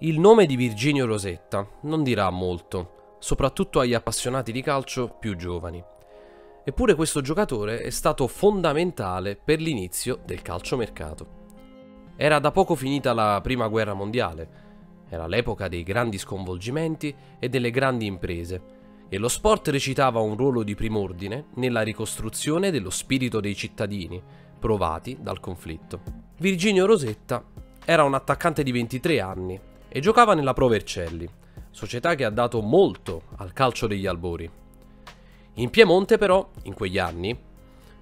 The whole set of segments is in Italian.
Il nome di Virginio Rosetta non dirà molto, soprattutto agli appassionati di calcio più giovani. Eppure questo giocatore è stato fondamentale per l'inizio del calciomercato. Era da poco finita la Prima Guerra Mondiale, era l'epoca dei grandi sconvolgimenti e delle grandi imprese, e lo sport recitava un ruolo di prim'ordine nella ricostruzione dello spirito dei cittadini provati dal conflitto. Virginio Rosetta era un attaccante di 23 anni e giocava nella Pro Vercelli, società che ha dato molto al calcio degli albori. In Piemonte però, in quegli anni,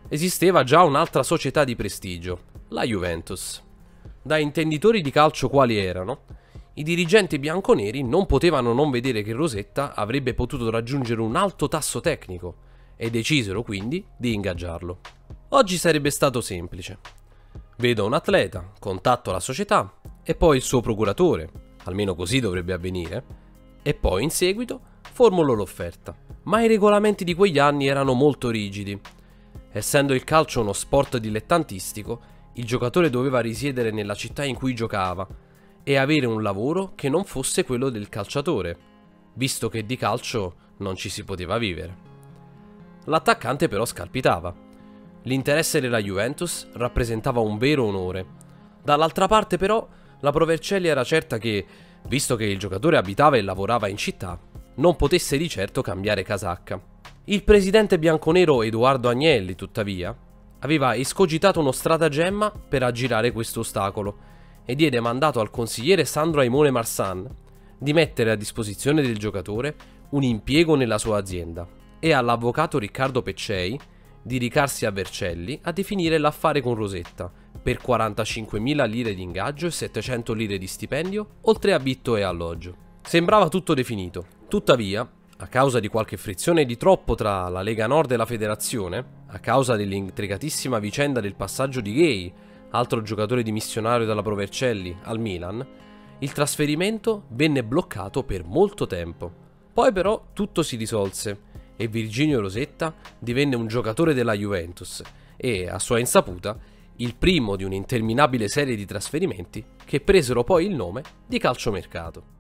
esisteva già un'altra società di prestigio, la Juventus. Da intenditori di calcio quali erano, i dirigenti bianconeri non potevano non vedere che Rosetta avrebbe potuto raggiungere un alto tasso tecnico e decisero quindi di ingaggiarlo. Oggi sarebbe stato semplice. Vedo un atleta, contatto la società e poi il suo procuratore, almeno così dovrebbe avvenire, e poi in seguito formulo l'offerta. Ma i regolamenti di quegli anni erano molto rigidi. Essendo il calcio uno sport dilettantistico, il giocatore doveva risiedere nella città in cui giocava e avere un lavoro che non fosse quello del calciatore, visto che di calcio non ci si poteva vivere. L'attaccante però scalpitava. L'interesse della Juventus rappresentava un vero onore. Dall'altra parte però la Provercelli era certa che, visto che il giocatore abitava e lavorava in città, non potesse di certo cambiare casacca. Il presidente bianconero Edoardo Agnelli, tuttavia, aveva escogitato uno stratagemma per aggirare questo ostacolo e diede mandato al consigliere Sandro Aimone Marsan di mettere a disposizione del giocatore un impiego nella sua azienda e all'avvocato Riccardo Peccei di ricarsi a Vercelli a definire l'affare con Rosetta per 45.000 lire di ingaggio e 700 lire di stipendio, oltre a vitto e alloggio. Sembrava tutto definito. Tuttavia, a causa di qualche frizione di troppo tra la Lega Nord e la federazione, a causa dell'intricatissima vicenda del passaggio di Gay, altro giocatore di missionario della Provercelli, al Milan, il trasferimento venne bloccato per molto tempo. Poi però tutto si risolse e Virginio Rosetta divenne un giocatore della Juventus e, a sua insaputa, il primo di un'interminabile serie di trasferimenti che presero poi il nome di calciomercato.